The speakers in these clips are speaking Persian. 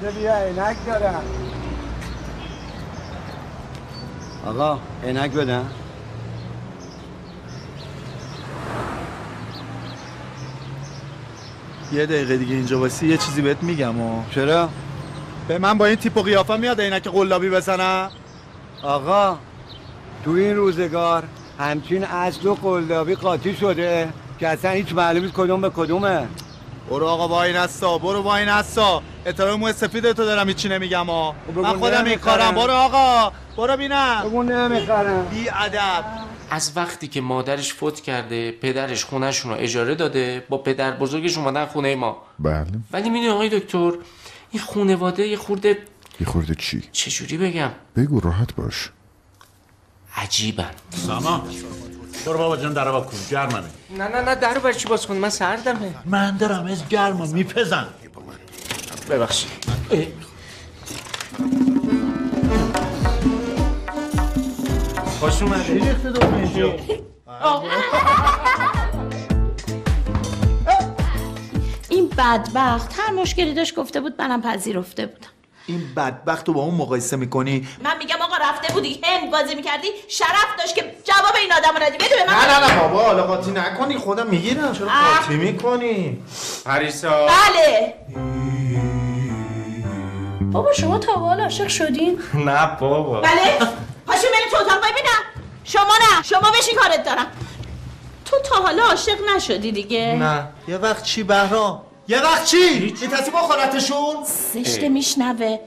خدا بیا عینک دارم آقا عینک بدم یه دقیقه دیگه اینجا باسی یه چیزی بهت میگم و. چرا؟ به من با این تیپ و قیافه میاد عینک قلابی بزنم آقا تو این روزگار همچین اصل و قلابی قاطی شده که اصلا هیچ معلومی کدوم به کدومه. برو آقا با این هستا برو با این هستا احترام موی سفید تو دارم هیچی نمیگم ها بگو من خودم این. کارم. برو آقا برو بینم بگو نمی‌خرم. بی ادب از وقتی که مادرش فوت کرده پدرش خونهشون رو اجاره داده با پدر بزرگش اومدن خونه ما. بله. ولی می‌دونی آقای دکتر این خونواده یه خورده یه خورده چی؟ چجوری بگم؟ بگو راحت باش. عجیبن. سامان برو بابا جان در کن. گرمه نه نه نه درو برای چی باز کنی من سردمه. من دارم از گرمه میپزن ببخشید. اه. خوش اومده این بدبخت هر مشکلی داشت گفته بود منم پذیرفته بودم. این بدبخت رو با اون مقایسه می‌کنی؟ من میگم آقا رفته بودی هند بازی می‌کردی شرف داشت که جواب این آدم رو ندی. بده به من نه نه نه بابا حالا قاطی نکنی خودم می‌گیرم چرا. قاطی می‌کنی؟ پریسا بله. بابا شما تا به حال عاشق شدین؟ نه بابا. بله. پاشو بریم تو اتاق. ببینم. شما نه. شما بشین کارت دارم. تو تا حالا عاشق نشدی دیگه. نه. یه وقت چی بهرام؟ یه وقت چی؟ این تصمیم خالتشون؟ زشت میشنوه.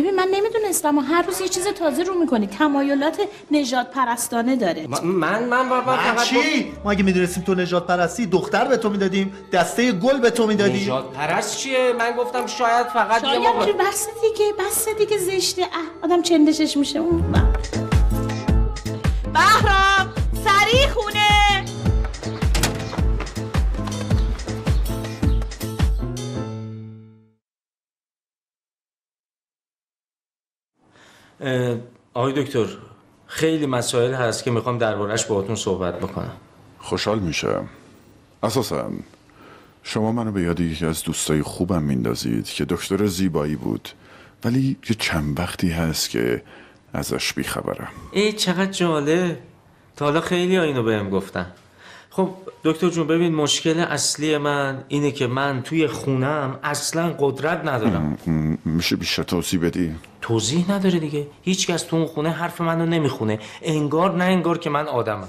ببین من نمی‌دونستم و هر روز یه چیز تازه رو می‌کنی. تمایلات نجات پرستانه داره. من من من بابا من فقط چی؟ ما اگه می‌دونستیم تو نجات پرستی دختر به تو می‌دادیم دسته گل به تو می‌دادیم. نجات پرست چیه؟ من گفتم شاید فقط یه شاید موقع که بس دیگه بس دیگه زشته. اه آدم چندشش میشه اون. بهرام سریع خونه. آقای دکتر خیلی مسائل هست که می‌خوام دربارش باهاتون صحبت بکنم. خوشحال میشم. اساسا شما منو به یاد یکی از دوستای خوبم میندازید که دکتر زیبایی بود ولی یه چند وقتی هست که ازش بیخبرم. ای چقدر جالب. تا حالا خیلی ها اینو بهم گفتن. خب دکتر جون ببین مشکل اصلی من اینه که من توی خونم اصلا قدرت ندارم. میشه بیشتر توضیح بدی؟ توضیح نداره دیگه. هیچکس تو اون خونه حرف منو نمی‌خونه. انگار نه انگار که من آدمم.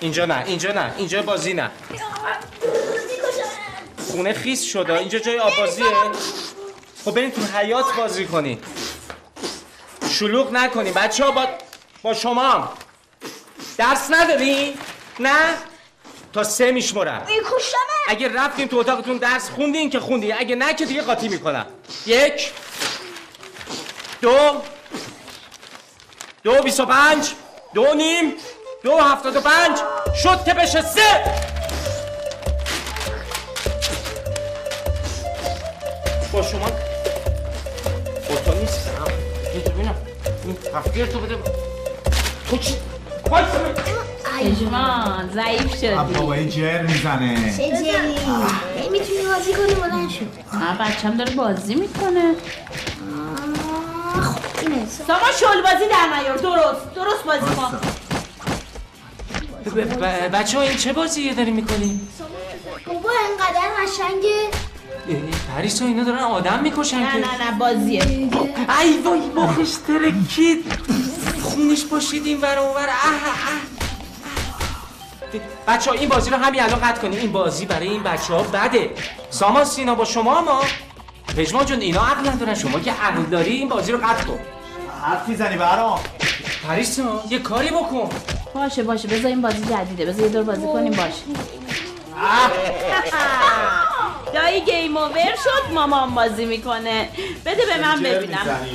اینجا نه اینجا نه اینجا بازی نه. خونه خیس شده اینجا جای آب بازیه خب بریم تو حیات بازی کنی شلوغ نکنی بچه ها با, با شما. درس نداری؟ نه؟ تا سه میشمرم اگه رفتین تو اتاقتون درس خوندین که خوندین اگه نه که دیگه قاطی می‌کنم یک دو دو بیست و پنج دو نیم دو هفتاد و پنج شد که بشه سه با شما هفته تو بده. تو چی؟ اجمان ضعیف شدی. بابا این جر می‌زنه. چه جری؟ می‌تونی بازی کنی بلند شو. آه بچم داره بازی می‌کنه. خب اینه. ساما شل بازی در نیار. درست درست بازی کن. بچه ها این چه بازیه داری می‌کنی؟ بابا انقدر قشنگه. پریسا اینا دارن آدم می‌کشن نه که. نه نه بازیه. ای وای مخش ترکید خونش باشید این ور اون ور. اه اه بچه ها این بازی رو همین الان قطع کنی این بازی برای این بچه ها بده. سامان سینا با شما ما. پژمان جون اینا عقل ندارن. شما که عقل داری این بازی رو قطع کن. حرف می‌زنی برام. پریسا یه کاری بکن. باشه باشه. بذار این بازی جدیده. بذار یه دور بازی کنیم. باشه. دایی گیم اوور شد مامان بازی می‌کنه. بده به من ببینم.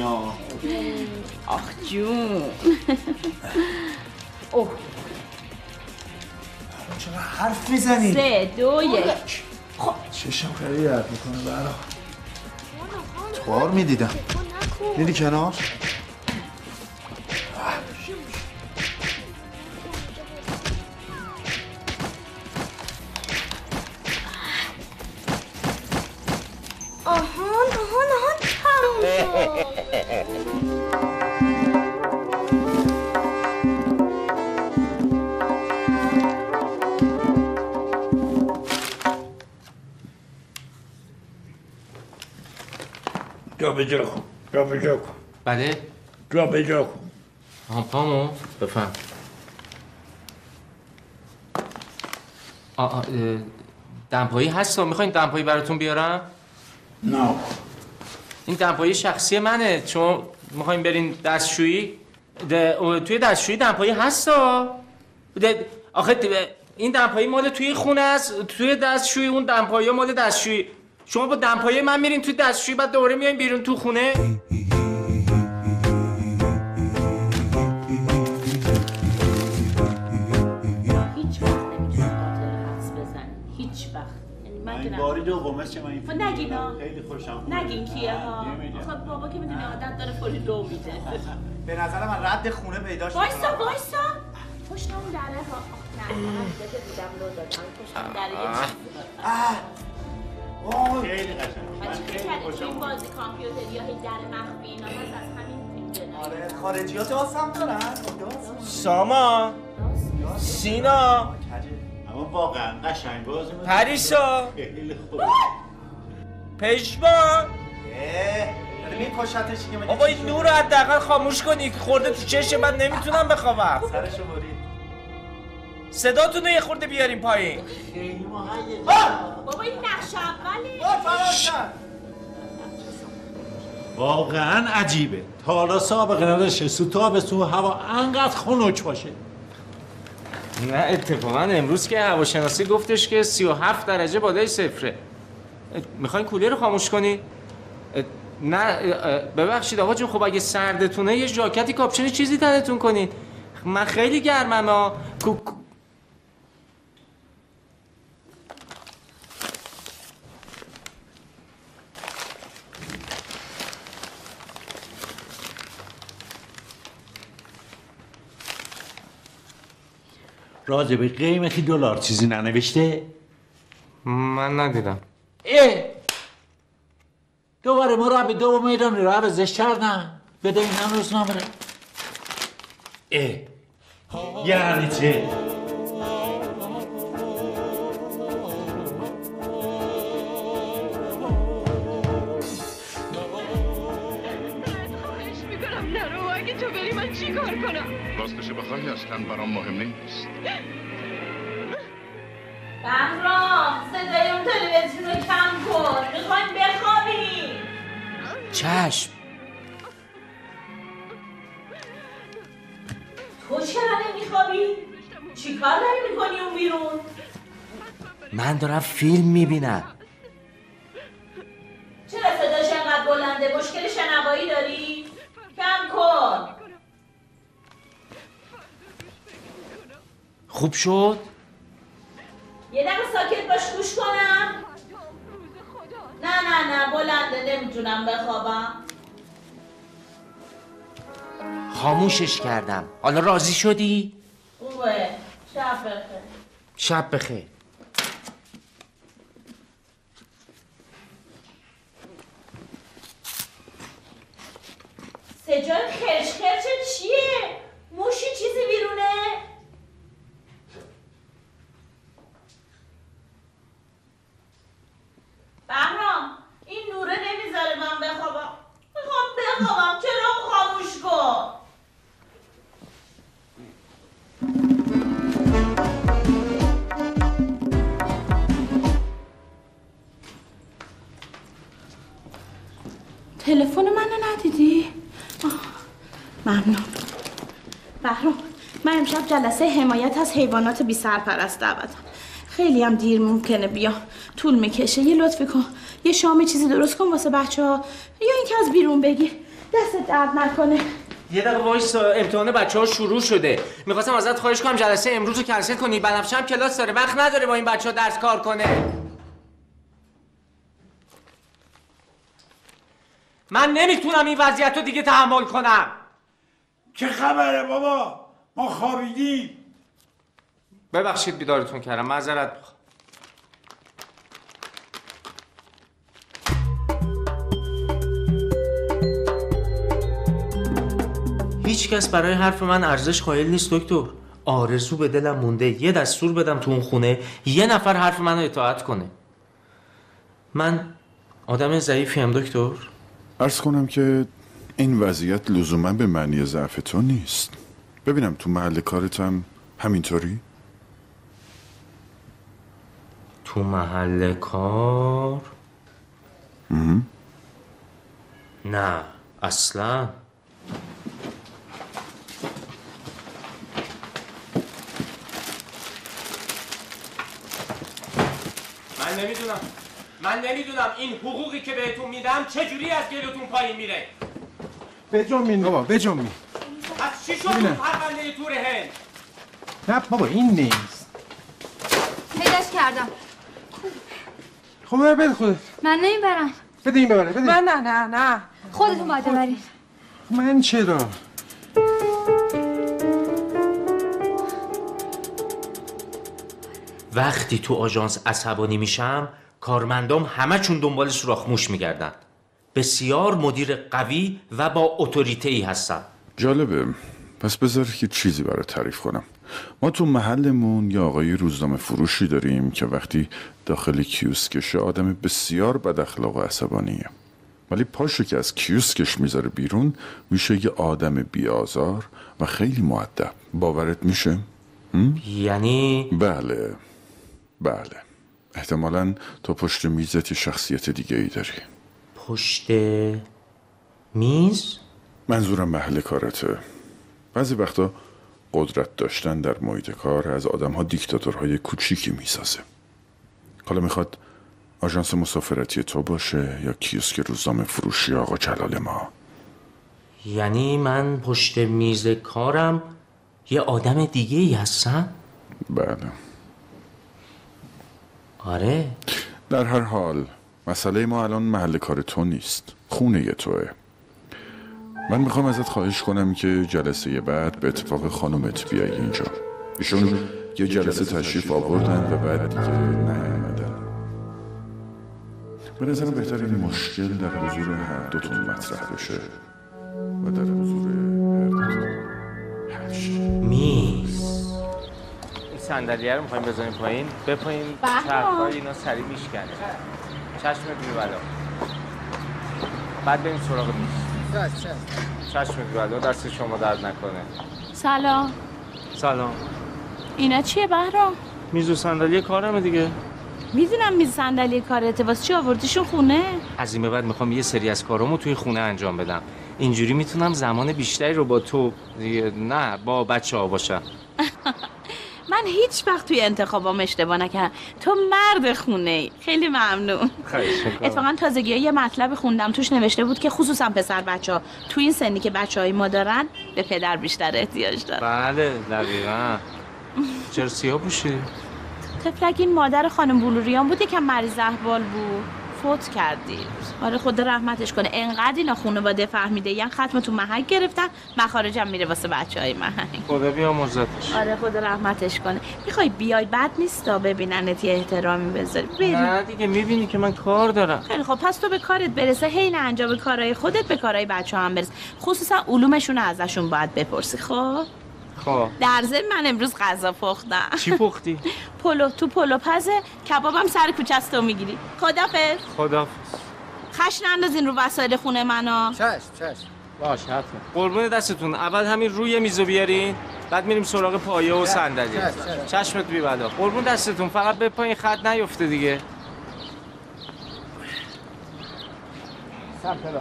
آخ جون. اوه. چرا حرف می‌زنی؟ سه دو یک. چشم خیلی درد می‌کنه برام توار می‌دیدم. دیدی کنار؟ جا به جا کن. جا به جا کن. بله. جا به جا کن. آها پامو بفهم دمپایی هست می‌خواین دمپایی براتون بیارم؟ نه. این دمپایی شخصی منه. چون می‌خوایم برین دستشویی؟ توی دستشویی دمپایی هستا؟ آخه این دمپایی مال توی خونه است. توی دستشویی اون دمپایی مال دستشویی. شما با دمپایی من میرین توی دستشویی بعد دوباره میاین بیرون تو خونه؟ من باری دوم است که من این خب نگین ها. خیلی خوشم نگین کیه ها. خب بابا که می‌دونی عادت داره فوری دو میده. به نظر من رد خونه پیداش وایسا وایسا. پشت اون دره ها آخ، نه لو خیلی قشنگ. خیلی خوشم این بازی کامپیوتری یا در مخفی اینا هست از همین فیلم آره خارجی ها داست هم دارن ساما. سینا. واقعا قشنگ بازی می‌کنی. پریسا. خیلی خوب. پشبا میکشتش که بابا این نور رو حداقل خاموش کنی خورده تو چشم من نمی‌تونم بخوابم. سرشو برید. صداتون رو یه خورده بیاریم پایین. خیلی بابا این نقش اولی واقعا عجیبه. تا حالا سابقه نداشته. سو تابستون هوا انقدر خنک باشه. نه اتفاقا امروز که هواشناسی گفتش که 37 درجه بالای صفره. می‌خواین کولر رو خاموش کنی؟ نه ببخشید آقا جون خب اگه سردتونه یه ژاکتی کاپشن چیزی تنتون کنین من خیلی گرمم ها. راجع به قیمتی دلار چیزی ننوشته؟ من ندیدم. اه دوباره مربی دو میدان رو عوضش کردن بده این هم روزنامه رو اه یعنی چه بخوای اصلا برام مهم نیست. بهرام صدای اون تلویزیون رو کم کن. می‌خوایم بخوابیم. چشم. تو چرا نمیخوابی؟ چی کار داری می‌کنی اون بیرون؟ من دارم فیلم می‌بینم. خوب شد؟ یه دقیقه ساکت باش گوش کنم. نه نه نه بلنده نمی‌تونم بخوابم. خاموشش کردم. حالا راضی شدی؟ خوبه شب بخیر. شب بخیر. سجای خرچ جلسه حمایت از حیوانات بی سرپرست دعوتم. خیلی هم دیر ممکنه بیام. طول می‌کشه. یه لطفی کن. یه شام چیزی درست کن واسه بچه ها یا اینکه از بیرون بگیر. دست درد نکنه. یه دقیقه وایسا امتحان بچه ها شروع شده. می‌خواستم ازت خواهش کنم جلسه امروز رو کنسل کنی. بنفشه هم کلاس داره. وقت نداره با این بچه ها درس کار کنه. من نمی‌تونم این وضعیت رو دیگه تحمل کنم. چه خبره بابا؟ ما خوابیدیم ببخشید بیدارتون کردم. معذرت می‌خوام. هیچکس برای حرف من ارزش قائل نیست دکتر. آرزو به دلم مونده. یه دستور بدم تو اون خونه یه نفر حرف منو اطاعت کنه. من آدم ضعیفی هم دکتر. ارز کنم که این وضعیت لزوما به معنی ضعف تو نیست. ببینم تو محل کارت هم همینطوری؟ تو محل کار؟ نه اصلا. من نمی‌دونم. من نمی‌دونم این حقوقی که بهتون میدم چجوری از گلوتون پایین میره. بجنبین. بابا بجنبین. چی شد؟ اون پرونده تور هند. نه بابا این نیست. پیداش کردم. خب بده خودت. من نمی‌برم. بده این ببره بده. من نه نه نه. خودتون باید ببرید من چرا؟ وقتی تو آژانس عصبانی میشم کارمندام همه دنبال سوراخ موش میگردن. بسیار مدیر قوی و با اتوریته ای هستم. جالبه. پس بذار یه چیزی برای تعریف کنم. ما تو محلمون یه آقای روزنامه فروشی داریم که وقتی داخل کیوسکشه آدم بسیار بد اخلاق و عصبانیه. ولی پاشو که از کیوسکش می‌ذاره بیرون میشه یه آدم بیازار و خیلی معدب باورت میشه؟ یعنی؟ بله. بله. احتمالا تو پشت میزت یه شخصیت دیگه ای داری. پشت میز؟ منظورم محل کارته. بعضی وقتا قدرت داشتن در محیط کار از آدم ها دیکتاتورهای کوچیکی می‌سازه. حالا می‌خواد آژانس مسافرتی تو باشه یا کیوسک روزنامه فروشی آقا جلال ما؟ یعنی من پشت میز کارم یه آدم دیگه ای هستم؟ بله. آره. در هر حال مسئله ما الان محل کار تو نیست. خونه توه. من می‌خوام ازت خواهش کنم که جلسه بعد به اتفاق خانومت بیای اینجا. ایشون یه جلسه تشریف آوردن و بعد دیگه نیومدن. به نظرم بهتر این مشکل در حضور هر دوتون مطرح بشه و در حضور هر دوتون. میز. این صندلیه رو می‌خوایم بزنیم پایین. بپایین بهرام. چرخهای اینا سریع میشکنه. چشم بی بلا. بعد بریم سراغ میز. چشم. بلا دست شما درد نکنه. سلام. سلام. اینا چیه بهرام میز و صندلی کارمه دیگه. می‌دونم میز صندلی کارته. واسه چی آوردیشون خونه؟ از این به بعد می‌خوام یه سری از کارامو توی خونه انجام بدم. اینجوری می‌تونم زمان بیشتری رو با تو دیگه- نه با بچه ها باشم. من هیچ وقت توی انتخابام اشتباه نکردم. تو مرد خونه ای. خیلی ممنون. اتفاقا تازگی یه مطلب خوندم توش نوشته بود که خصوصا پسر بچه ها تو این سنی که بچه های ما دارن به پدر بیشتر احتیاج دارن. بله دقیقا. چرا سیاه پوشیدی؟ تفلک این مادر خانم بلوریان بود یکم مریض احوال بود. فوت کردی. آره خدا رحمتش کنه. انقدر اینا خانواده فهمیده یعنی ختم تو محک گرفتن. مخارجم میره واسه بچه های محک. خدا بیا مرزتش آره خدا رحمتش کنه. می‌خوای بیای بد نیستا ببیننت یه احترامی بذاری. بری نه دیگه می‌بینی که من کار دارم. خیلی خب پس تو به کارت برسه. حین انجام کارهای خودت به کارهای بچه هم برس خصوصا علومشون ازشون باید بپرسی. خب؟ خب. در ضمن من امروز غذا پختم. چی پختی؟ پلو تو پلو پزه کبابم سر کوچه است تو می‌گیری. خدافظ. خدا خشن اندازین رو وسایل خونه منو. چشم چشم. باش حتما. قربون دستتون. اول همین روی میزو بیارین بعد میریم سراغ پایه و صندلی. چشم، چشمت بی بلا. قربون دستتون. فقط به پایین خط نیفته دیگه.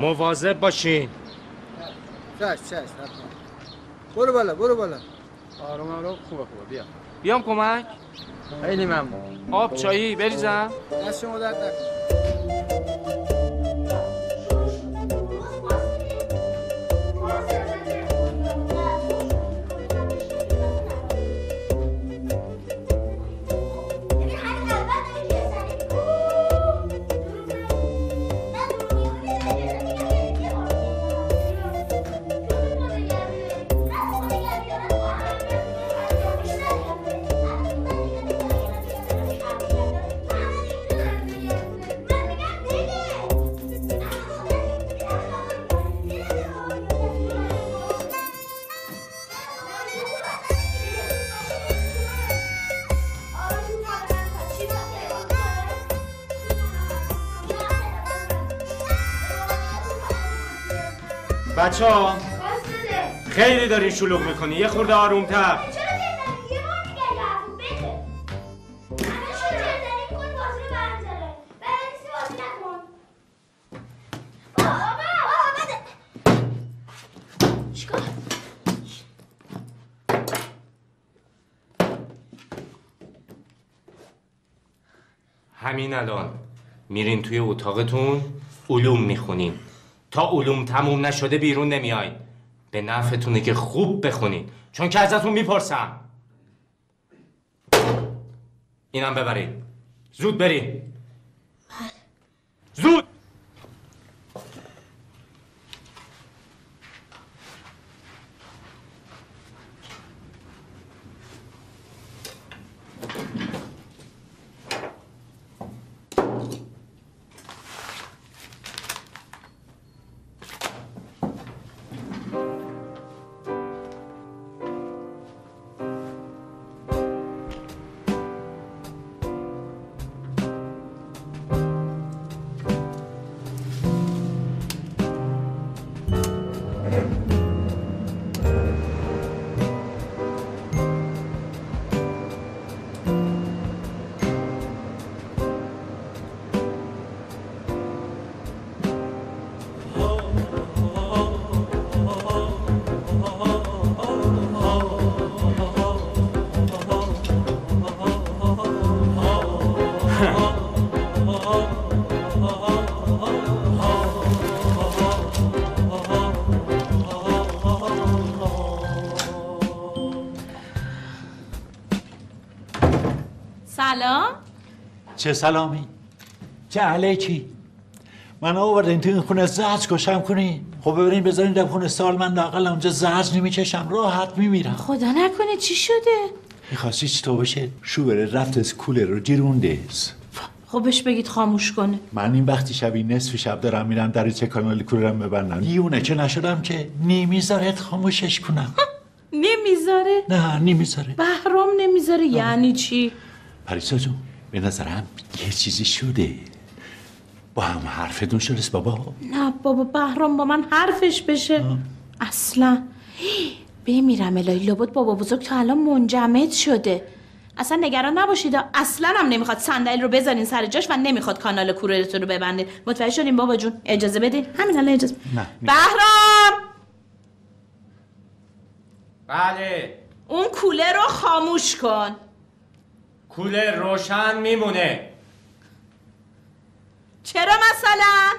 مواظب باشین. چشم حتما. برو بالا برو بالا. آروم آروم. خوبه خوبه. بیا. بیام کمک؟ خیلی ممنون. آب چایی بریزم. دست شما درد نکنه. بچه ها خیلی دارین شلوغ می‌کنی. یه خورده آرومتر. همین الان میرین توی اتاقتون علوم می‌خونین. تا علوم تموم نشده بیرون نمیاین به نفعتونه که خوب بخونین چون که ازتون می‌پرسم. اینم ببرید. زود برید زود! چه سلامی؟ چه علیکی؟ من آوردین تو این خونه زرج کشم کنی؟ خب ببرین بذارین در خونه سال من لاقل اونجا زرج نمی‌کشم راحت میمیرم. خدا نکنه چی شده؟ می‌خواستی چی تو بشه؟ شوبره رفت از کوله رو جیروندهز خب بهش بگید خاموش کنه. من این وقتی شبی نصف شب دارم میرم در چه کانالی کولرم ببندم. دیونه که نشدم که نمیذارت خاموشش کنم. نمی‌ذاره؟ نه نمی‌ذاره. بهرام نمی‌ذاره یعنی چی؟ پریسا جون به نظرم یه چیزی شده. با هم حرفتون شدست بابا. نه بابا بهرام با من حرفش بشه. اصلا. بمیرم الهی. لابد بابا بزرگ تا الان منجمد شده. اصلا نگران نباشید. اصلا هم نمی‌خواد صندلی رو بذارین سر جاش و نمی‌خواد کانال کورلتون رو ببندین. متوجه شدین بابا جون؟ اجازه بدین؟ همین الان اجازه. نه. بهرام! بله. اون کوله رو خاموش کن. کوله روشن میمونه. چرا مثلا؟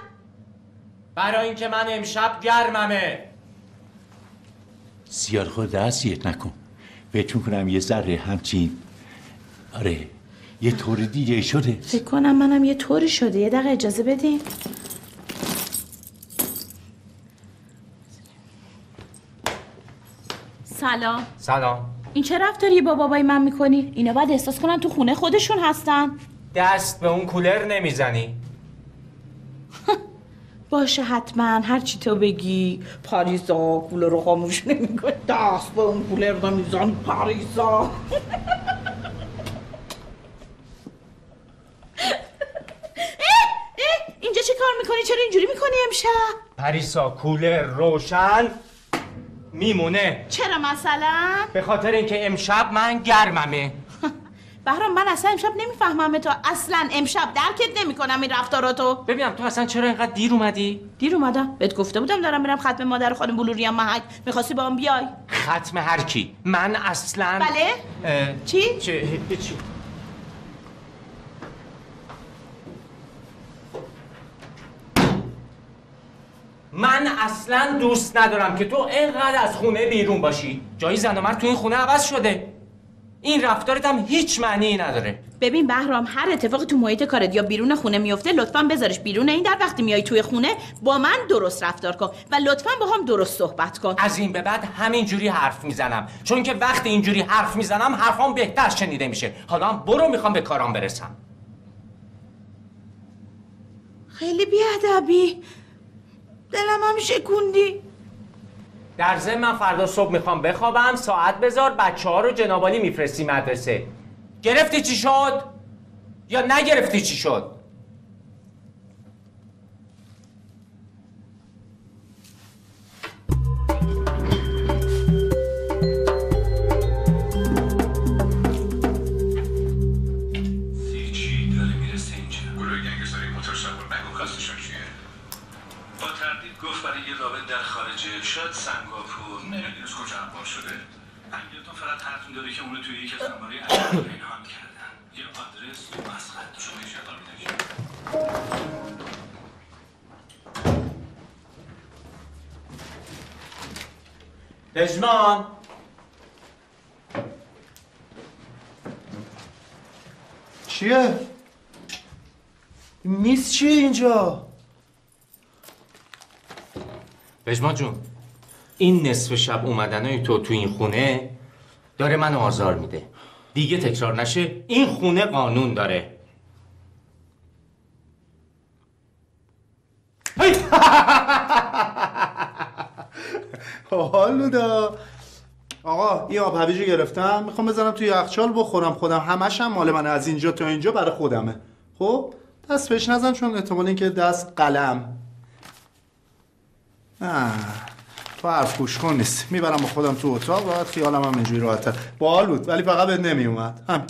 برای اینکه من امشب گرممه. زیاد خود اذیت نکن. فکر می‌کنم یه ذره همچین آره یه طور دیگه شده. فکر کنم منم یه طوری شده. یه دقیقه اجازه بدین. سلام. سلام. این چه رفتاری با بابای من می‌کنی؟ اینا باید احساس کنن تو خونه خودشون هستن دست به اون کولر نمی‌زنی باشه حتما هر چی تو بگی پاریزا کولر رو خاموش نمی‌کنه دست به اون کولر نمیزن پاریزا اینجا چه کار می‌کنی؟ چرا اینجوری می‌کنی امشب؟ پریسا کولر روشن میمونه. چرا مثلا؟ به خاطر اینکه امشب من گرممه. بهرام من اصلا امشب نمی‌فهمم تو. اصلا امشب درکت نمی‌کنم این رفتاراتو. ببینم تو اصلا چرا اینقدر دیر اومدی؟ دیر اومدم. بهت گفته بودم دارم میرم ختم مادر خانم بلوریا محک. می‌خواستی با هم بیای؟ ختم هر کی. من اصلا بله. اه، چی؟ چه هیچی. من اصلا دوست ندارم که تو اینقدر از خونه بیرون باشی. جای زن و مرد تو این خونه عوض شده. این رفتارت هم هیچ معنی نداره. ببین بهرام هر اتفاقی تو محیط کارت یا بیرون خونه میفته لطفا بذارش بیرون این در. وقتی میای توی خونه با من درست رفتار کن و لطفا با هم درست صحبت کن. از این به بعد همینجوری حرف می‌زنم. چون که وقتی اینجوری حرف می‌زنم حرفام بهتر شنیده میشه. حالا هم برو می‌خوام به کارام برسم. خیلی بیادبی. دلم هم شکوندی در ضمن من فردا صبح می‌خوام بخوابم ساعت بذار بچه ها رو جنابالی میفرستی مدرسه گرفتی چی شد؟ یا نگرفتی چی شد؟ چیه؟ میز چیه اینجا؟ پژمان جون این نصف شب اومدنای تو تو این خونه داره من آزار میده دیگه تکرار نشه این خونه قانون داره حالودا آقا این آب هویجو گرفتم. می‌خوام بزنم توی یخچال بخورم. خودم همش هم مال من از اینجا تا اینجا برای خودمه. خب؟ دست بهش نزن چون احتمال اینکه دست قلم. نه. تو حرف گوش کن نیست. می‌برم با خودم تو اتاق. راحت خیالم هم اینجوری راحته باحال بود. ولی فقط بهت نمیومد همین.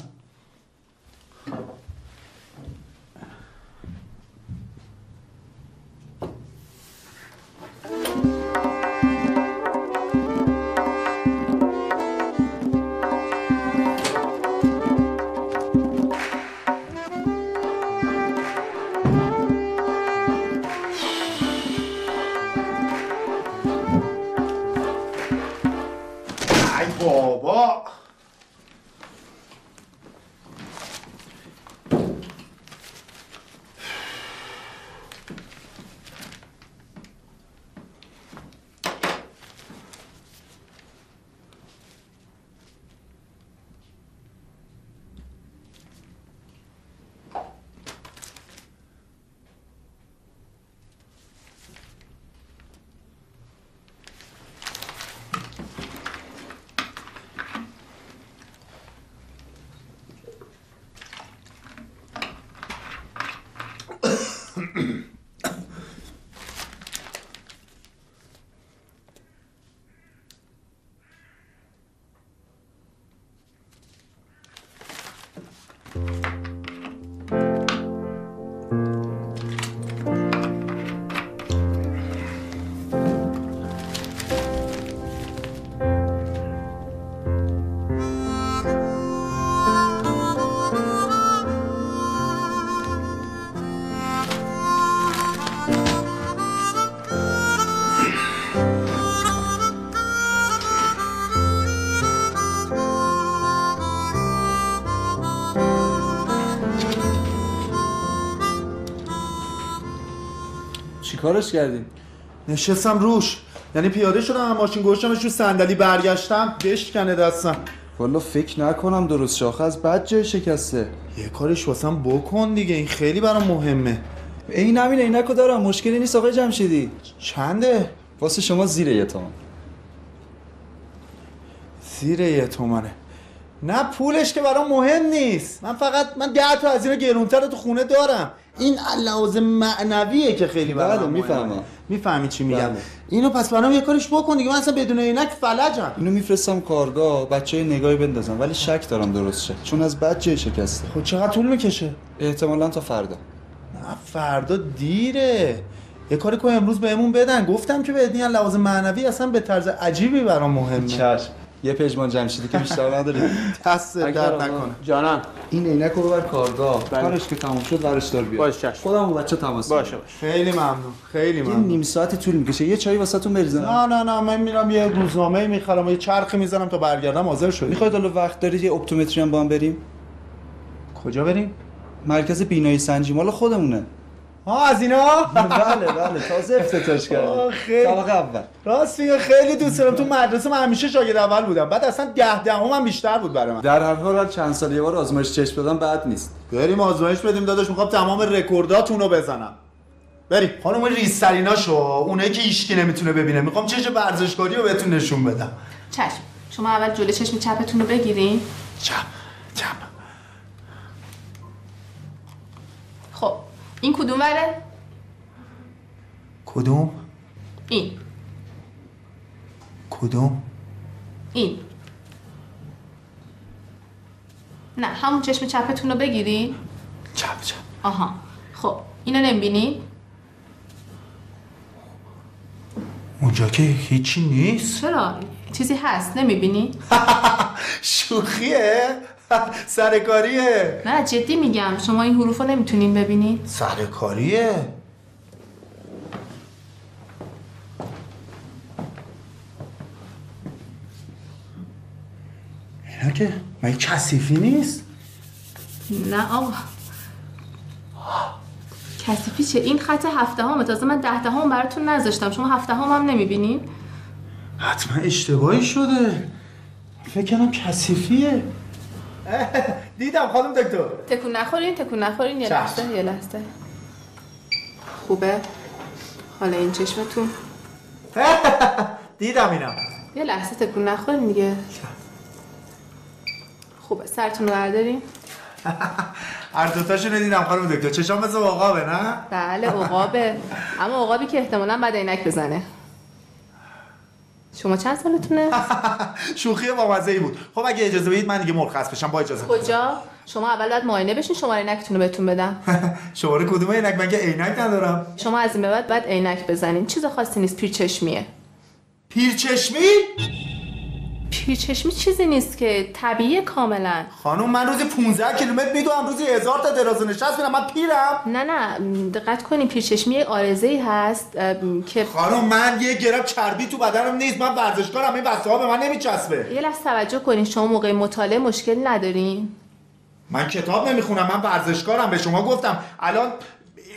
چیکارش کردین؟ نشستم روش. یعنی پیاده شدم هم ماشین گوشتمش رو صندلی برگشتم بشکنه دستم. والا فکر نکنم درست شاخه از بد جای شکسته. یه کارش واسم بکن دیگه این خیلی برام مهمه. این همین عینکو دارم مشکلی نیست آقای جمشیدی. چنده؟ واسه شما زیر یه تومن. زیر یه تومنه. نه پولش که برام مهم نیست. من فقط من ده تا از این گرونتر رو تو خونه دارم. این لحاظ معنویه که خیلی برام بله،. می‌فهمم. می‌فهمی چی میگم؟ بله. اینو پس برام یه کارش بکن دیگه. من اصلا بدون عینک فلجم. اینو میفرستم کارگاه بچه نگاهی بندازم. ولی شک دارم درست شه. چون از جای شکسته. خب چقدر طول می‌کشه؟ احتمالا تا فردا. نه فردا دیره. یه کاری که امروز بهمون بدن. گفتم که بهت این لحاظ معنوی اصلا به طرز عجیبی برام مهمه. چشم. یه پژمان جمشیدی که بیشتر نداری. دست درد نکنه. جانم. این عینک رو ببر کارگاه. کارش که تموم شد ورش دار بیار باش چشم خودم و بچه تماس باشه. باشه. خیلی ممنون خیلی یه ممنون. نیم ساعت طول می‌کشه. یه چایی واسهتون بریزم. نه نه نه من میرم یه روزنامه می‌خرم و یه چرخی می‌زنم تا برگردم حاضر شدی. می‌خواید حالا وقت دارید یه اپتومتری هم با هم بریم؟ کجا بریم؟ مرکز بینایی سنجی. مال خودمونه. ها از اینا؟ بله بله تازه کردیم. خیلی. طبقه اول. راست میگه خیلی دوست دارم. تو مدرسه من همیشه شاگرد اول بودم. بعد اصلا ده دهم هم بیشتر بود برای من. در هر حال چند سال یه بار آزمایش چشم بدم بد نیست. بریم آزمایش بدیم داداش. می‌خوام تمام رکورداتون رو بزنم. بریم. خانم ریستریناشو اونایی که هیچکی نمی‌تونه ببینه. می‌خوام چش ورزشکاری رو بهتون نشون بدم. چشم. شما اول جلوی چشم چپتون رو بگیرین. چپ چپ. خب. این کدوم وره؟ کدوم؟ این. کدوم؟ این. نه همون چشم چپتون رو بگیرین چپ چپ. آها. خب اینو نمی‌بینی؟ اونجا که هیچی نیست. چرا؟ چیزی هست. نمی‌بینی؟ شوخیه. سرکاریه. نه جدی میگم. شما این حروف رو نمی‌تونین ببینین سرکاریه. اینا که مگه کثیفی نیست؟ نه آقا. کسیفی چه؟ این خط هفته همه تازه من ده هم براتون نذاشتم. شما هفته هم هم نمی‌بینین؟ حتما اشتباهی شده. فکر کنم کثیفیه. دیدم خانم دکتر. تکون نخورین تکون نخورین یه. لحظه یه لحظه. خوبه؟ حالا این چشمتون. دیدم اینم. یه لحظه تکون نخورین دیگه. خوبه. سرتون رو بردارین. هر دوتاشو دیدم خانم دکتر. چشام مثل عقابه نه؟ بله عقابه. اما عقابی که احتمالا بعد عینک بزنه. شما چند سالتونه؟ شوخی با ای بود. خب اگه اجازه بدید من دیگه مرخص بشم با اجازه. کجا؟ شما اول باید معاینه بشین شماره عینکتون رو بهتون بدم. شماره کدوم عینک من که عینک ندارم. شما از این به بعد باید عینک بزنین. چیز خاصی نیست پیرچشمیه پیرچشمی؟ پیرچشمی چیزی نیست که طبیعیه کاملا. خانم من روزی 15 کیلومتر میدوام روزی هزار تا دراز و نشست میرم من پیرم. نه نه دقت کنی پیرچشمی یه آرزه ای هست که خانم من یه گرم چربی تو بدنم نیست من ورزشکارم این بسته ها به من نمیچسبه. یه لحظه توجه کنین شما موقع مطالعه مشکل ندارین من کتاب نمی‌خونم من ورزشکارم به شما گفتم الان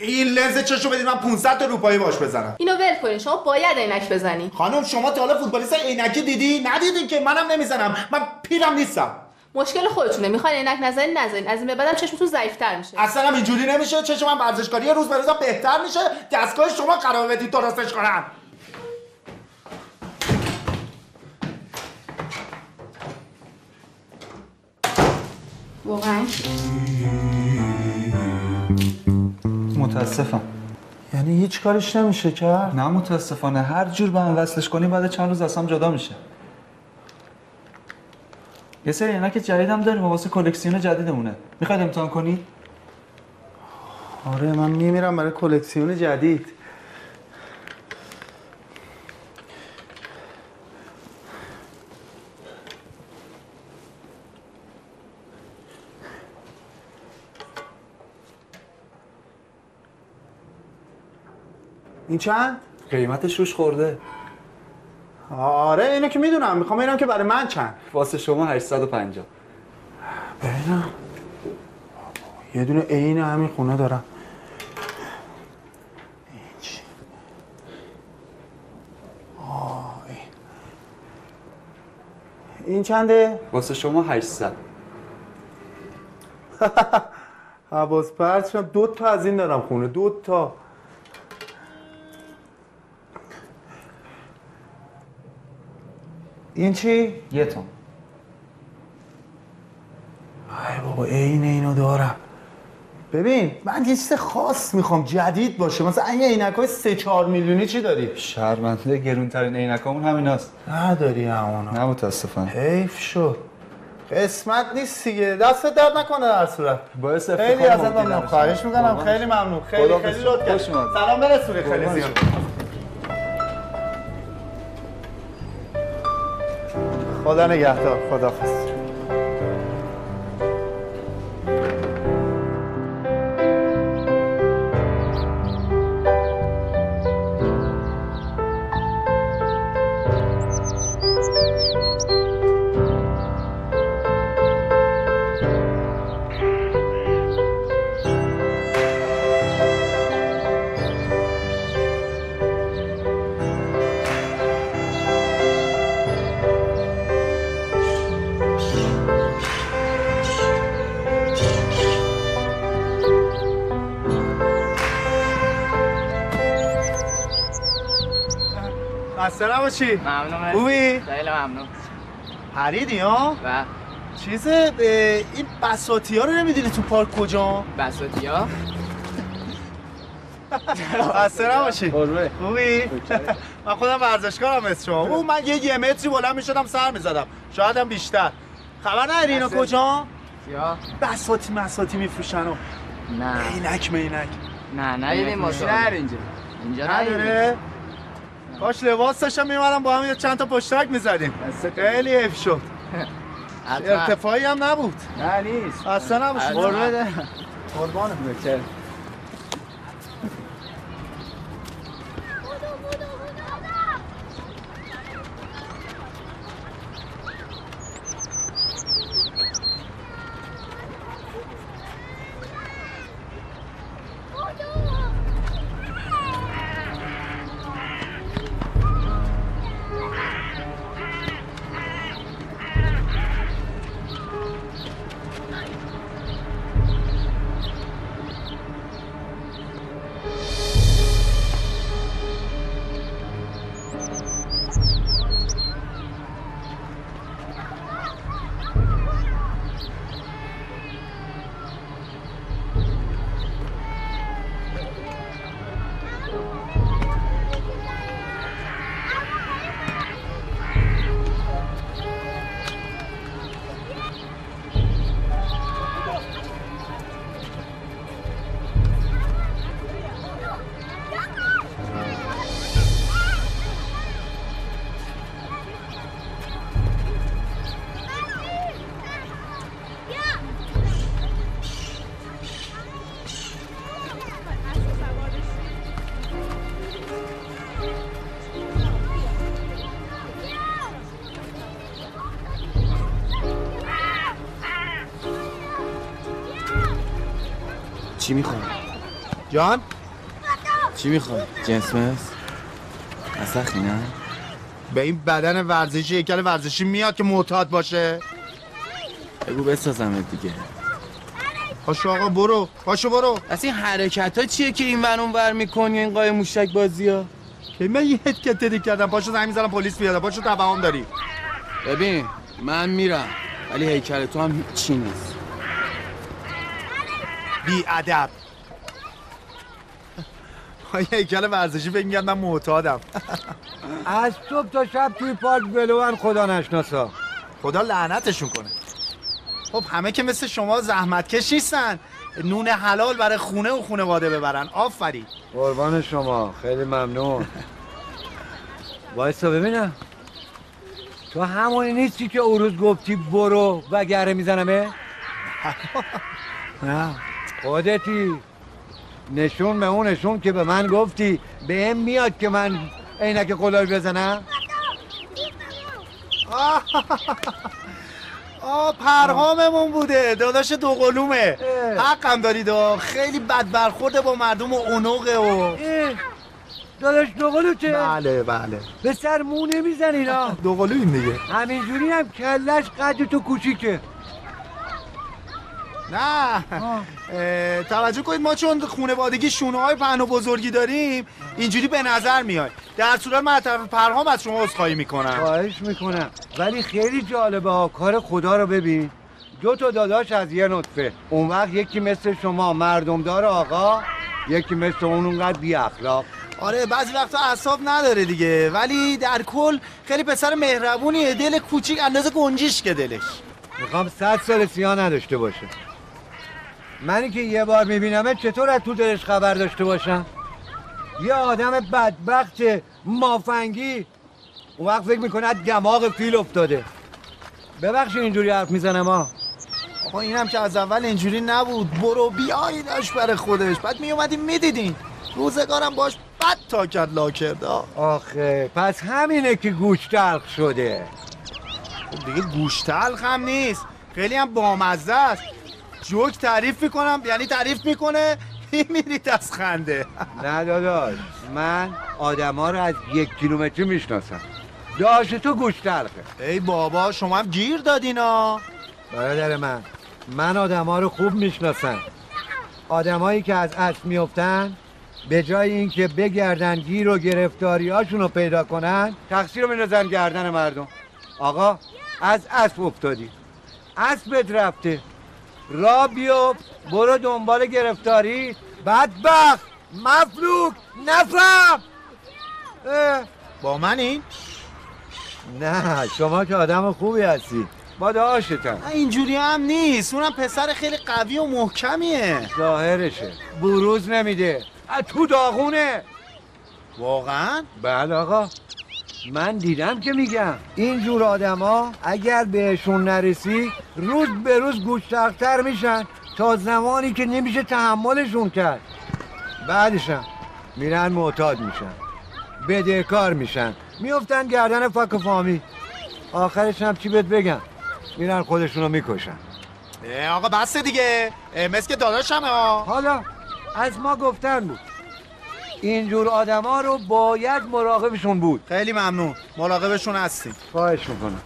این لنز چشو بدید من 500 تا روپایی باش بزنم. اینو ول کنین شما باید عینک بزنین. خانم شما تا حالا فوتبالیست عینکی دیدی؟ ندیدین که؟ منم نمی‌زنم. من پیرم نیستم. مشکل خودتونه. می‌خواین عینک نزنین نزنین. از این به بعدم چشمتون ضعیفتر میشه. اصلا هم اینجوری نمیشه. چشم من ورزشکاری روز به روزم بهتر میشه. دستگاه شما قرار بدید درستش کنم واقعا؟ متاسفم. یعنی هیچ کارش نمیشه کرد نه متاسفانه. هر جور به هم وصلش کنی بعد چند روز اصلا جدا میشه. یه سری عینک جدیدم داریم واسه کلکسیون جدیدمونه. می‌خواید امتحان کنی؟ آره من میمیرم برای کلکسیون جدید. این چند؟ قیمتش روش خورده. آره اینو که می‌دونم. می‌خوام ببینم که برای من چند. واسه شما 850 ببینم. یه دونه عین همین خونه دارم. این چنده؟ واسه شما 800 حواس پرت شدم. دو تا از این دارم خونه. دو تا. این چی؟ یه تون. ای بابا عین اینو دارم. ببین من یه چیز خاص می‌خوام جدید باشه. مثلا این عینک های 3 4 میلیونی چی داری؟ شرمنده گرونترین عینکامون همیناست. نداری همونا نه متاسفانه. حیف شد قسمت نیست دیگه. دست درد نکنه در صورت. باعث خیلی ازت ما ممنون. خواهش می‌کنم. خیلی. ممنون. خیلی خیلی لطف. سلام برسونی خیلی زیاد. خدا نگهدار. خدافظ خسته نباشی ممنون. خوبی؟ خیلی ممنون. پریدی ها؟ و؟ چیز این بساتی ها رو نمی‌دونی تو پارک کجا؟ بساتی ها خسته نباشی خوبی؟ من خودم ورزشکارم مثل شما. او من یه یه متری بلند می‌شدم سر می‌زدم. شاید هم بیشتر. خبر نداری اینا بسه. کجا؟ یا بساتی مساتی میفروشن و نه. عینک مینک نه هر اینجا. اینجا نداره؟ باش لباس داشتم میمارم با هم یه چند تا پشتک می‌زدیم خیلی حیف شد. ارتفاعی هم نبود. نه نیست. اصلا نبود قربانه چی می‌خوای؟ جان؟ چی می‌خوای؟ جنسمس؟ اصخی نه؟ به این بدن ورزشی هیکل ورزشی میاد که معتاد باشه. بگو بسازمت دیگه. پاشو آقا برو. پاشو برو. از این حرکت ها چیه که این ور ور می‌کنی؟ این قای موشک بازی ها که من یه هدکت تدیک کردم؟ پاشو زنگ می‌زنم پلیس بیاد. پاشو تفاهم داری. ببین من میرم ولی هیکل تو هم چی نیست. بی ادب یه هیکل ورزشی فکر می‌کرد من معتادم. از صبح تا شب توی پارک بلوان خدا نشناسا. خدا لعنتشون کنه. خب همه که مثل شما زحمتکش نیستن. نون حلال برای خونه و خونواده ببرن. آفرین. قربان شما. خیلی ممنون. وایسا ببینم. تو همونی نیستی که اون روز گفتی برو و گره میزنمه؟ نه. خودتی. نشون به اون نشون که به من گفتی. به هم میاد که من عینک قلال بزنم. آه پرهاممون بوده. داداش دو قلومه. حقم دارید و خیلی بد برخورده با مردم و اونوقه و داداش دو قلو چه؟ بله بله. به سر مو نمیزن اینا دو قلویم دیگه. همینجوری هم کلش قد تو کوچیکه. نه. توجه کنید ما چون خونوادگی شونه های پهن و بزرگی داریم اینجوری به نظر میاد. در صورت من از طرف پرهام از شما عذرخواهی می‌کنم. خواهش می‌کنم. ولی خیلی جالبه ها کار خدا رو ببین. دو تا داداش از یه نطفه. اون وقت یکی مثل شما مردمدار آقا یکی مثل اون اونقدر بی اخلاق. آره بعضی وقتا اعصاب نداره دیگه. ولی در کل خیلی پسر مهربونیه. دل کوچیک اندازه گنجیش که دلش. می‌خوام صد سال سیاه نداشته باشه. منی که یه بار میبینمه چطور از تو دلش خبر داشته باشم؟ یه آدم بدبخت مافنگی اون وقت فکر می‌کنه دماغ فیل افتاده. ببخشید اینجوری حرف می‌زنم ها آقا اینم که از اول اینجوری نبود. برو بیایی داشت برای خودش. بعد میومدیم می‌دیدین. روزگارم باش بد تا کرد لا کرد. آخه پس همینه که گوش تلخ شده. خب دیگه گوش تلخ هم نیست. خیلی هم بامزه است. جوک تعریف می‌کنم یعنی تعریف می‌کنه میرید از خنده. نه داداش من آدما رو از یک کیلومتری می‌شناسم. داشت تو گوش تلخه. ای بابا شما هم گیر دادینا. برادر من من آدما رو خوب می‌شناسم. آدمایی که از اسب میفتن به جای اینکه بگردن گیر و گرفتاری رو پیدا کنن تقصیر رو میندازن گردن مردم. آقا از اسب افتادی. اسبت رفته. را بیفت برو دنبال گرفتاری. بدبخت. مفلوک. نفهم. با من این؟ نه شما که آدم خوبی هستی. با داشتم اینجوری هم نیست. اونم پسر خیلی قوی و محکمیه. ظاهرشه. بروز نمیده. از تو داغونه. واقعا؟ بله آقا. من دیدم که میگم. اینجور آدما اگر بهشون نرسی روز به روز گوشترتر میشن تا زمانی که نمیشه تحملشون کرد. بعدشم میرن معتاد میشن بدهکار میشن. میفتن گردن فک فامی. آخرش هم چی بهت بگم؟ میرن خودشونو می‌کشن. آقا بسته دیگه. مثل که داداشمه ها. حالا از ما گفتن بود. اینجور آدما رو باید مراقبشون بود. خیلی ممنون. مراقبشون هستیم. خواهش می‌کنم.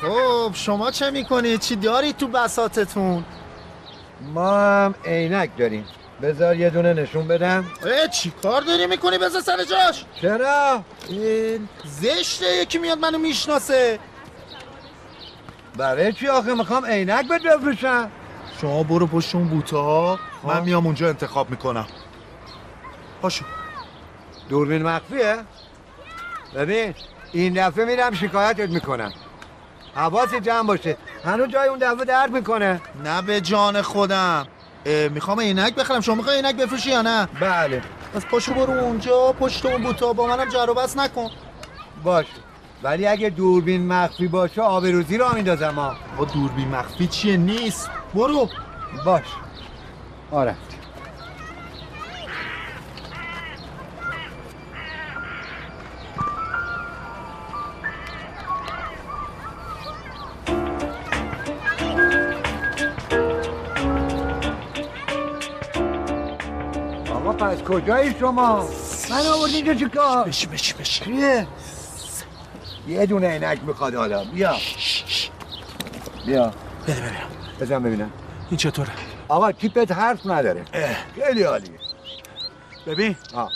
خب شما چه می‌کنید چی دارید تو بساتتون ما هم عینک داریم. بذار یه دونه نشون بدم. اه چی کار داری می‌کنی؟ بذار سر جاش. چرا؟ این زشته یکی میاد منو می‌شناسه. برای چی آخه؟ می‌خوام عینک بهت بفروشم شما برو پشت اون بوته ها من میام اونجا انتخاب می‌کنم. پاشو. دوربین مخفیه؟ ببین این دفعه میرم شکایتت می‌کنم. حواست جمع باشه. هنوز جای اون دفعه درد می‌کنه. نه به جان خودم. می‌خوام عینک بخرم. شما می‌خوای عینک بفروشی یا نه؟ بله. پس پاشو برو اونجا پشت اون بوتا. با منم جر و بس نکن. باشه. ولی اگه دوربین مخفی باشه آبروزی رو میندازم ها با دوربین مخفی چیه؟ نیست. برو. باش آره. کجایی شما؟ من آوردی اینجا چی کار؟ بشی بشی بشی چیه؟ یه دونه عینک می‌خواد حالا. بیا. بیا. بده ببینم بزن ببینم. این چطوره؟ آقا تیپت حرف نداره. خیلی عالیه. ببین آه.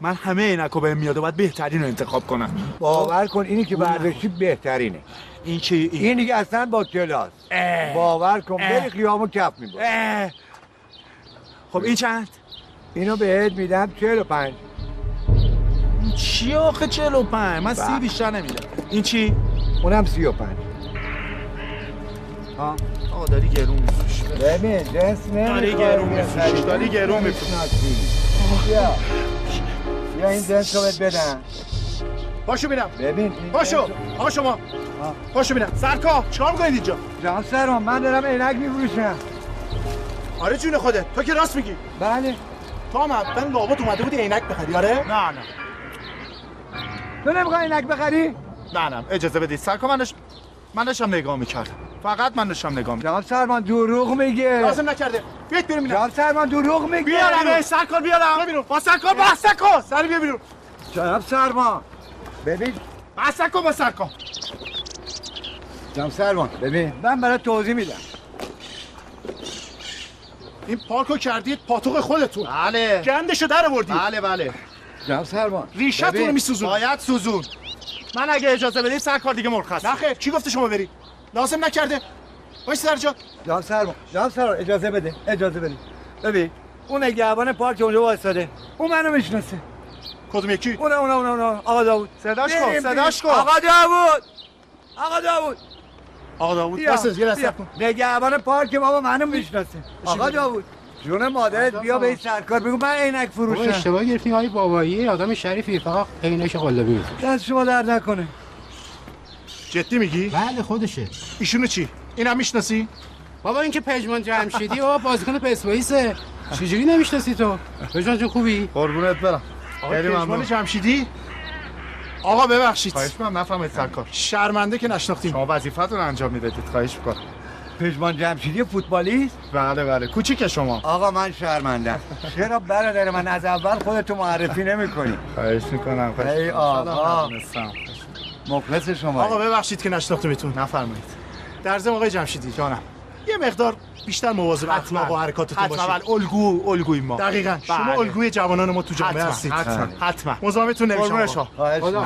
من همه عینکو بهم میاد و باید بهترین رو انتخاب کنم. باور کن اینی که برداشتی بهترینه. این چی؟ این این دیگه اصلا با کلاس. باور کن. بری خیامو کف میبود اه. خب این چند؟ اینو بهت میدم 45 چی آخه 45 من سی بله. بیشتر نمیدم. این چی؟ اونم 35 ها آقا داری گرون میفروشی. ببین جنس نمی‌خوای داری گرون. می‌فروشی، داری گرون می‌فروشی. بیا. بیا این جنس رو بهت بدم. پاشو بینم. ببین رو- آقا شما. پاشو بینم. سرکا چیکار می‌کنید اینجا؟ جان سرم من دارم عینک میفروشم. آره جون خودت. تو که راست میگی. بله. تو هم لابد اومده بودی عینک بخری آره؟ نه نه. تو نمی‌خوای عینک بخری؟ نه نه. اجازه بدید. سرکا من داشت من داشتم نگاه می‌کردم. فقط من داشتم نگاه می‌کردم. جان سرمان دروغ میگه. لازم نکرده. بیاید بریم اینا جان سرمان دروغ میگه. بیارم سرکار بیارم. بیرون. با سرکار بحث نکن سر بیا بیرون. جناب سرمان. ببین. بحث نکن با سرکار جناب سرمان ببین. من برای توضیح میدم. این پارکو کردید پاتوق خودتون. بله. گندشو در آوردید. بله بله. جناب سرمان ریشتون رو میسوزون باید سوزون. من اگه اجازه بدید سرکار دیگه مرخص نه خیر. کی گفته شما بری؟ لازم نکرده. باش سر جا. جان سرمان جان سرمان اجازه بده اجازه بده. ببین اون نگهبان پارک اونجا وایساده اون منو می‌شناسه. کدوم یکی؟ اون اون اون اون آقا داوود. صداش کن صداش کن. آقا داوود! آقا داوود! آقا داوود واسه یه لحظه. کن. نگهبان پارک بابا منو می‌شناسه. آقا داوود جون مادرت بیا به این سرکار. بگو من عینک فروشم. اشتباه گرفتی های بابایی آدم شریفی فقط عینک قلابی میفروشه دست شما درد نکنه. جدی میگی؟ بله خودشه. ایشونو چی؟ اینم می‌شناسی؟ بابا این که پژمان جمشیدی بابا بازیکن پرسپولیسه. چجوری نمی‌شناسی تو؟ پژمان جون خوبی؟ قربونت برم. خیلی. ممنون. جمشیدی آقا ببخشید. خواهش می‌کنم نفهمید سرکار شرمنده که نشناختیم. شما وظیفتون رو انجام می‌دادید. خواهش می‌کنم. پژمان جمشیدی فوتبالیست بله بله. کوچیک شما. آقا من شرمندم. چرا برادر من از اول خودتو معرفی نمی‌کنی؟ خواهش می‌کنم. خواهش ای. آقا. مخلص شما. آقا ببخشید که نشناختمتون نفرمایید. در ضمن آقای جمشیدی جانم. یه مقدار بیشتر مواظب اخلاق و حرکاتتون حتما. باشید. بله. الگو الگوی ما. دقیقا. شما بله. الگوی جوانان ما تو جامعه حتما، هستید. حتما. حتما. مزاحمتون نمیشم. شما.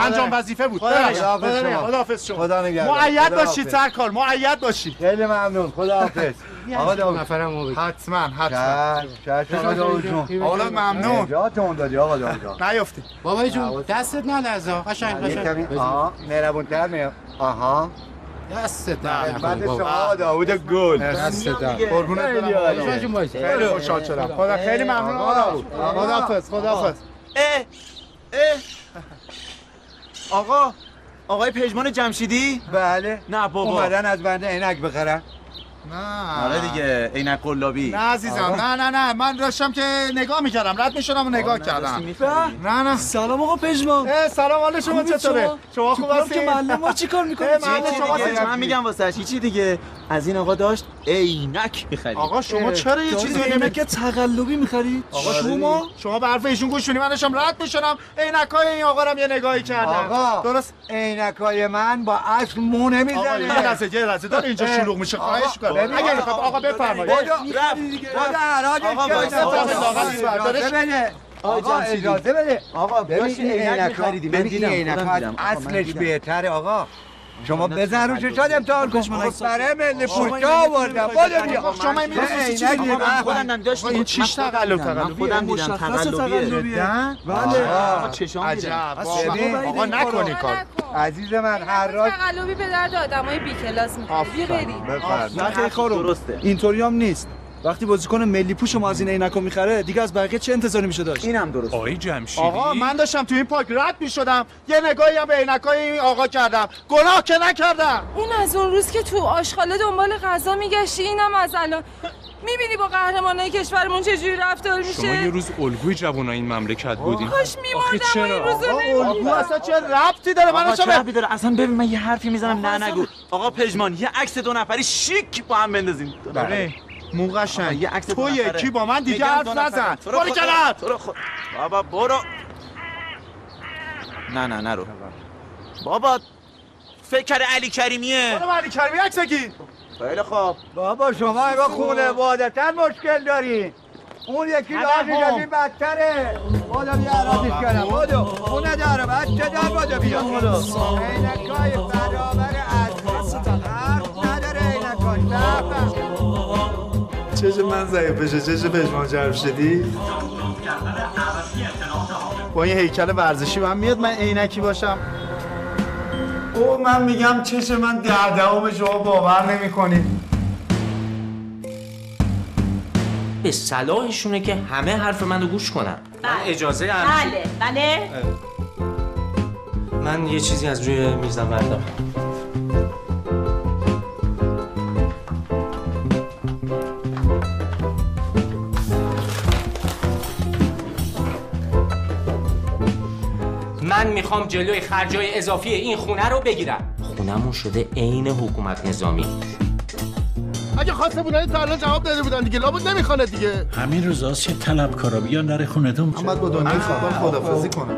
انجام وظیفه بود. شما. خداحافظ شما. خدا نگهدار. معید باشید حافظ. سرکار. معید باشید. خیلی ممنون. خدا حافظ. آقا داوود نفرم ما. حتما حتما. آقا داوود جون. آقا ممنون. نجاتمون دادی آقا داوود جان. نیافتی بابایی جون دستت نلرزه قشنگ قشنگ. آها. مهربونتر میاد آها. دستت در خدمت بابا. شما داوود گل. دستت در. قربونت خیلی برم خیلی خوشحال شدم. خدا خیلی ممنون آقا. خداحافظ خداحافظ. اه اه. آقا آقای پژمان جمشیدی؟ بله. نه بابا. اومدن از بنده عینک بخرن. نه. آره دیگه عینک قلابی. نه عزیزم نه نه نه. من داشتم که نگاه می‌کردم. رد می‌شدم و نگاه کردم. نه نه. سلام آقا پژمان. سلام حال شما چطوره؟ شما؟ خوب پارک هستین محله ما چیکار می‌کنید؟ من میگم واسه چی دیگه؟ از این آقا داشت عینک می‌خرید. آقا شما چرا یه چیزی عینک تقلبی می‌خرید؟ آقا شما شما به حرف ایشون گوش کنی من داشتم رد می‌شدم. عینکای این آقا رو هم یه نگاهی کردم. آقا درست؟ عینکای من با اصل مو آقا نمی‌زنه یه لحظه یه لحظه. داره اینجا. شلوغ میشه. آقا، خواهش کنم اگه آقا، می‌خواد آقا بفرمایید. حراج آقا، بده. آقا اجازه بده. آقا ببین عینک عینک می‌خریدی من دیدم. آقا، اصلش دیدم. بهتره آقا. شما بزن رو چشات امتحان کن من برای ملی پوشتا آوردم بودو. بیا. آقا، شما این خودم هم داشتم. این چیش تقلب من تقلبیه خودم دیدم تقلبیه جدا؟ بله. آقا، چشام عجب. آقا نکنی کار. عزیز من حراج تقلبی به درد آدمای بی کلاس می‌خوره. بیا بریم. نه درسته. اینطوری هم نیست. وقتی بازیکن ملی پوش ما از این عینکو می‌خره دیگه از بقیه چه انتظاری میشه داشت؟ اینم درست. آقای جمشیدی؟ آقا من داشتم تو این پارک رد می‌شدم. یه نگاهی هم به عینکای این آقا کردم. گناه که نکردم. این از اون روز که تو آشغاله دنبال غذا میگشتی اینم از الان. می‌بینی با قهرمانای کشورمون چجوری رفتار شما یه میشه روز الگوی جوانای این مملکت بودین. کاش میمردم این روزا الگو اصلا چه ربطی داره؟ من چه داشتم ربطی داره؟ اصلا ببین من یه حرفی می‌زنم نه نگو. آقا پژمان یه عکس دو نفری شیک با هم بندازیم بله. مو قشنگ. یه عکس دو تو. یکی با من دیگه حرف. نزن. برو. کنار. تو رو خدا. بابا برو. نه نه نرو بابا فکر علی کریمیه. برو علی کریمی عکس بگیر خیلی خوب. بابا شما با خونوادتن مشکل داری. اون یکی از این بدتره. بودو بیا عراضش کردم بودو اون نداره بچه دار بودو بیا عینکای برابر اصلی حرف نداره عینکاش. چش من ضعیف بشه چش پژمان جمشیدی با این هیکل ورزشی من میاد من عینکی باشم؟ او من میگم چش من دردهم شما باور نمی به صلاحشونه که همه حرف منو گوش کنن. من اجازه هم بله. بله. من یه چیزی از روی میزم بردارم. می‌خوام جلوی خرجای اضافی این خونه رو بگیرم. خونمون شده عین حکومت نظامی. اگه خواسته بودن تا الان جواب داده بودن دیگه لابد نمی‌خوانه دیگه. همین روزاست که طلبکارا بیان در خونتون. محمد با دنیای خبر خدافزی کنه.